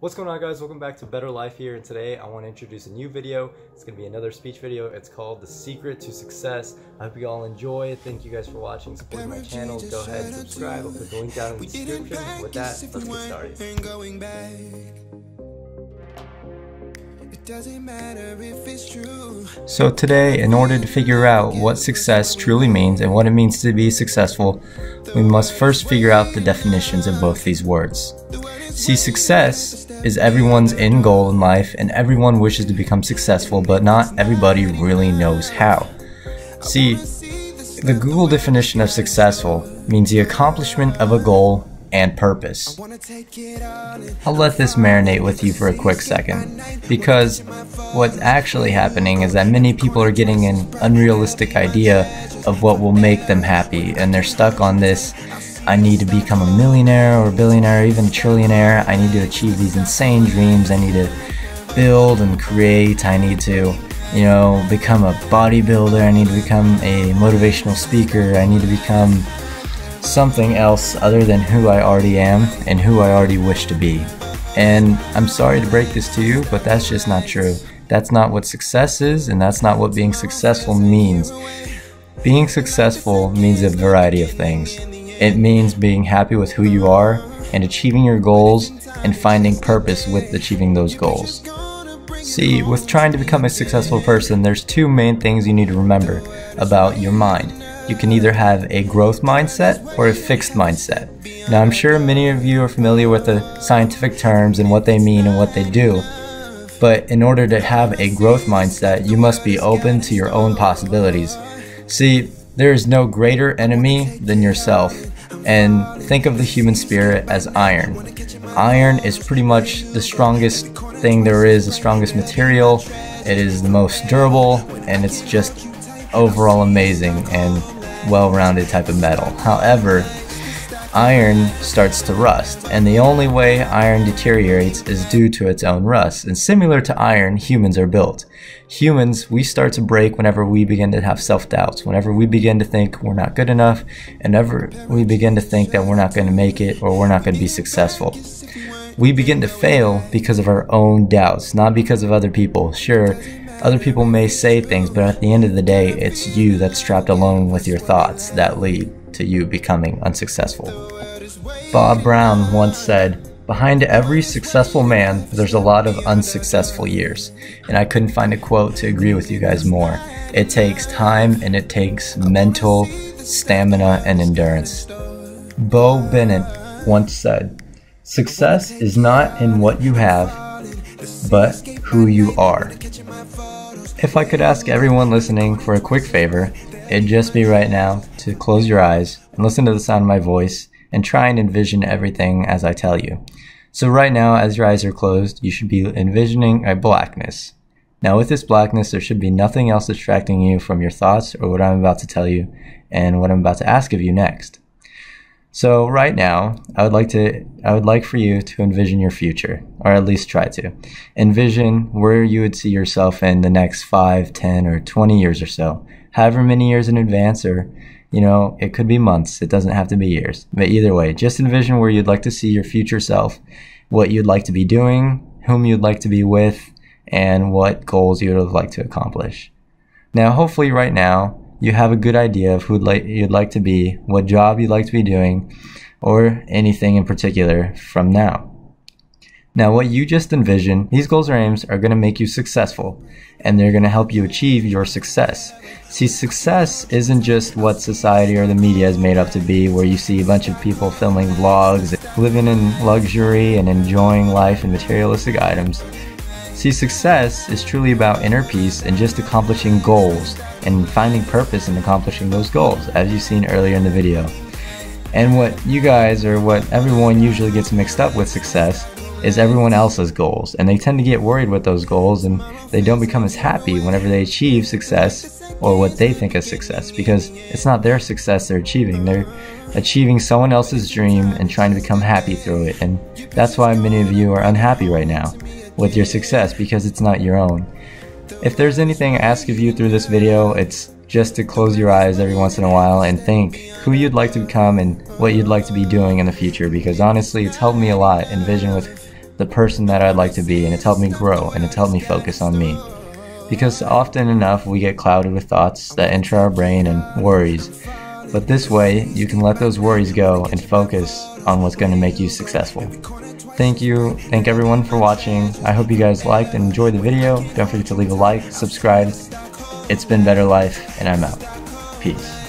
What's going on guys? Welcome back to Better Life here and today I want to introduce a new video. It's going to be another speech video. It's called The Secret to Success. I hope you all enjoy. It. Thank you guys for watching. Support my channel. Go ahead and subscribe. I'll put the link down in the description. With that, let's get started. So today, in order to figure out what success truly means and what it means to be successful, we must first figure out the definitions of both these words. See, success is everyone's end goal in life and everyone wishes to become successful, but not everybody really knows how. See, the Google definition of successful means the accomplishment of a goal and purpose. I'll let this marinate with you for a quick second, because what's actually happening is that many people are getting an unrealistic idea of what will make them happy, and they're stuck on this I need to become a millionaire or billionaire, or even a trillionaire. I need to achieve these insane dreams. I need to build and create. I need to, you know, become a bodybuilder. I need to become a motivational speaker. I need to become something else other than who I already am and who I already wish to be. And I'm sorry to break this to you, but that's just not true. That's not what success is, and that's not what being successful means. Being successful means a variety of things. It means being happy with who you are and achieving your goals and finding purpose with achieving those goals. See, with trying to become a successful person, there's two main things you need to remember about your mind. You can either have a growth mindset or a fixed mindset. Now, I'm sure many of you are familiar with the scientific terms and what they mean and what they do. But in order to have a growth mindset, you must be open to your own possibilities. See, there is no greater enemy than yourself and think of the human spirit as iron. Iron is pretty much the strongest thing there is, the strongest material. It is the most durable, and it's just overall amazing and well-rounded type of metal. However, iron starts to rust, and the only way iron deteriorates is due to its own rust. And similar to iron, humans are built. Humans, we start to break whenever we begin to have self doubts, whenever we begin to think we're not good enough, and whenever we begin to think that we're not going to make it or we're not going to be successful. We begin to fail because of our own doubts, not because of other people. Sure, other people may say things, but at the end of the day, it's you that's trapped alone with your thoughts that lead to you becoming unsuccessful. Bob Brown once said, Behind every successful man, there's a lot of unsuccessful years. And I couldn't find a quote to agree with you guys more. It takes time and it takes mental stamina and endurance. Bo Bennett once said, Success is not in what you have, but who you are. If I could ask everyone listening for a quick favor, it'd just be right now to close your eyes and listen to the sound of my voice and try and envision everything as I tell you. So right now, as your eyes are closed, you should be envisioning a blackness. Now with this blackness, there should be nothing else distracting you from your thoughts or what I'm about to tell you and what I'm about to ask of you next. So right now, I would like to I would like for you to envision your future, or at least try to. Envision where you would see yourself in the next 5, 10, or 20 years or so. However many years in advance or you know, it could be months. It doesn't have to be years. But either way, just envision where you'd like to see your future self, what you'd like to be doing, whom you'd like to be with, and what goals you would like to accomplish. Now, hopefully right now, you have a good idea of who you'd like to be, what job you'd like to be doing, or anything in particular from now. Now, what you just envisioned, these goals or aims are going to make you successful and they're going to help you achieve your success. See, success isn't just what society or the media is made up to be, where you see a bunch of people filming vlogs, living in luxury and enjoying life and materialistic items. See, success is truly about inner peace and just accomplishing goals and finding purpose in accomplishing those goals, as you've seen earlier in the video. And what you guys or what everyone usually gets mixed up with success is everyone else's goals. And they tend to get worried with those goals and they don't become as happy whenever they achieve success or what they think is success because it's not their success they're achieving. They're achieving someone else's dream and trying to become happy through it. And that's why many of you are unhappy right now with your success because it's not your own. If there's anything I ask of you through this video, it's just to close your eyes every once in a while and think who you'd like to become and what you'd like to be doing in the future because honestly it's helped me a lot envision with the person that I'd like to be, and it's helped me grow and it's helped me focus on me. Because often enough, we get clouded with thoughts that enter our brain and worries. But this way, you can let those worries go and focus on what's going to make you successful. Thank you. Thank everyone for watching. I hope you guys liked and enjoyed the video. Don't forget to leave a like, subscribe. It's been Better Life, and I'm out. Peace.